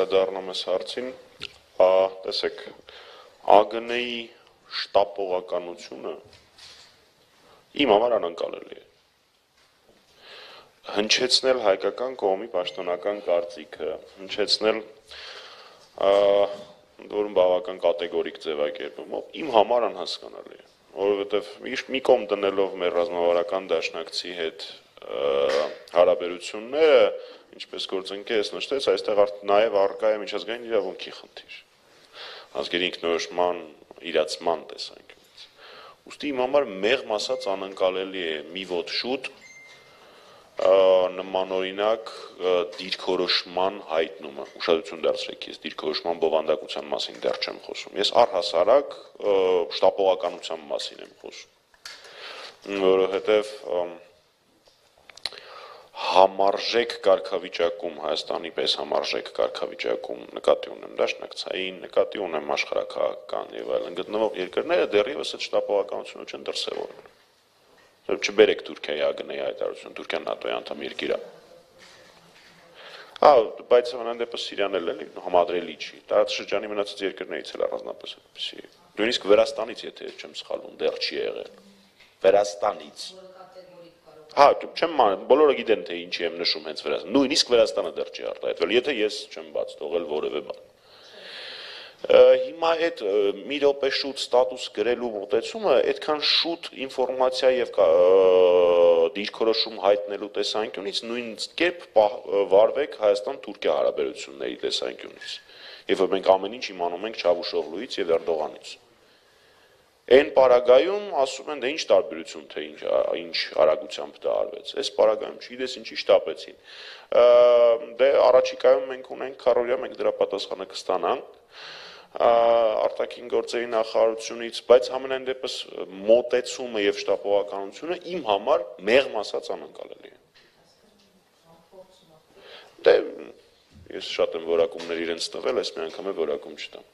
անդրադառնամ այս հարցին, տեսեք, ԱԳՆ-ի շտապողականությունը իմ համար անընկալելի է հնչեցնել հայկական կողմի պաշտոնական կարծիքը, հնչեցնել որում բավական կատեգորիկ ձևակերպումով իմ համար անհասկանալի է, որովհետև մի կողմ դնելով մեր ռազմավարական դաշնակցի հետ հարաբերությունները, ինչպես գործընկերս նշեց, այստեղ նաև արկա է միջազգային իրավունքի խնդիր։ Ազգերի ինքնորոշման իրացման տեսանկյունից։ Ոստի իմ համար մեղմ ասած անկալելի է մի ոտ շուտ նմանօրինակ դիրքորոշման հայտնումը ուշադրություն դարձրեք ես դիրքորոշման բովանդակության մասին դեռ չեմ խոսում ես առհասարակ շտապողականության մասին եմ խոսում որովհետև համարժեք կարգավիճակում Հայաստանի պես համարժեք կարգավիճակում նկատի ունեմ դաշնակցային, նկատի ունեմ աշխարհակահաղական եւ այլն գտնվող երկրները դեռևս այդ շտապողականությունը չեն դրսևորել չբերեք Թուրքիայի ԱԳՆ-ի հայտարարություն, Թուրքիան ՆԱՏՕ-ի անդամ երկիր է։ Հա, բայց ամենայն դեպս Սիրիան էլ էլի համադրելի չի։ Տարածաշրջանի մնացած երկրներից էլ առանձնապես այդպեսի։ Նույնիսկ Վրաստանից, եթե չեմ սխալվում, դեռ չի եղել։ Վրաստանից։ Հա, չեմ բոլորը գիտեն թե ինչի եմ նշում հենց Վրաստան։ Նույնիսկ Վրաստանը դեռ չի արտահայտվել, եթե ես չեմ բաց թողել որևէ բան հիմա այդ մի րոպե շուտ ստատուս գրելու մոտեցումը այդքան շուտ ինֆորմացիա եւ դիրքորոշում հայտնելու տեսանկյունից նույն կերպ վարվեք Հայաստան-Թուրքիա հարաբերությունների տեսանկյունից։ Եվ մենք ամեն ինչ իմանում ենք Չավուշօղլուից եւ Էրդողանից։ Այն պարագայում ասում են դե ինչ տարբերություն թե ինչ ինչ արագությամբ դա արվեց։ Այս պարագայում չգիտես ինչի շտապեցին։ Դե առաջիկայում մենք ունենք քարորիա մենք դրա պատասխանը կստանանք արտաքին գործերի նախարարությունից, բայց ամենայն դեպս մոտեցումը եւ շտապողականությունը իմ համար մեղմ ասած անկալելի է։ Դե ես շատ եմ որակումներ իրենց տվել, այս մի անգամ է որակում չտամ։